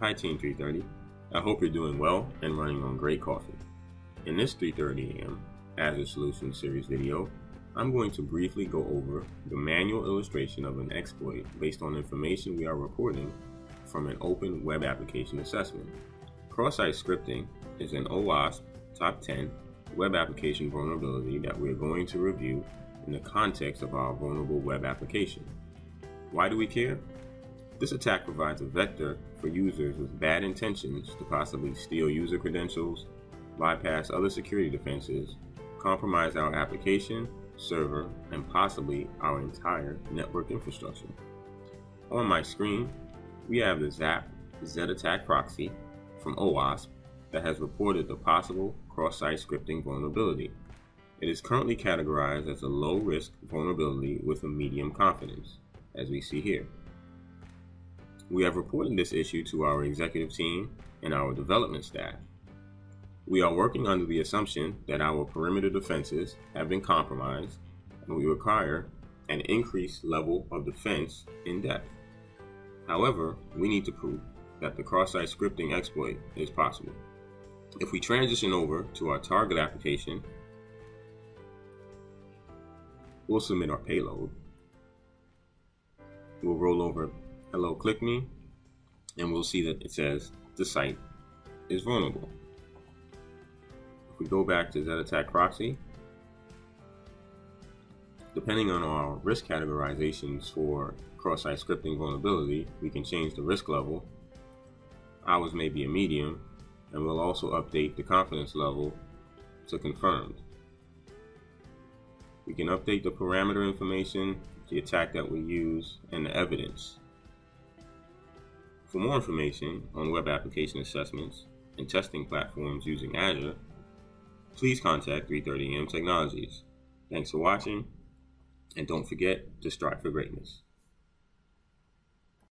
Hi Team 330. I hope you're doing well and running on great coffee. In this 3:30 a.m. Azure Solutions series video, I'm going to briefly go over the manual illustration of an exploit based on information we are reporting from an open web application assessment. Cross-site scripting is an OWASP top 10 web application vulnerability that we're going to review in the context of our vulnerable web application. Why do we care? This attack provides a vector for users with bad intentions to possibly steal user credentials, bypass other security defenses, compromise our application, server, and possibly our entire network infrastructure. On my screen, we have the ZAP Zed Attack proxy from OWASP that has reported the possible cross-site scripting vulnerability. It is currently categorized as a low-risk vulnerability with a medium confidence, as we see here. We have reported this issue to our executive team and our development staff. We are working under the assumption that our perimeter defenses have been compromised and we require an increased level of defense in depth. However, we need to prove that the cross-site scripting exploit is possible. If we transition over to our target application, we'll submit our payload. We'll roll over hello click me and we'll see that it says the site is vulnerable. If we go back to Zed Attack proxy, depending on our risk categorizations for cross-site scripting vulnerability, we can change the risk level. Ours may be a medium, and we'll also update the confidence level to confirmed. We can update the parameter information, the attack that we use, and the evidence. For more information on web application assessments and testing platforms using Azure, please contact 330 AM Technologies. Thanks for watching, and don't forget to strive for greatness.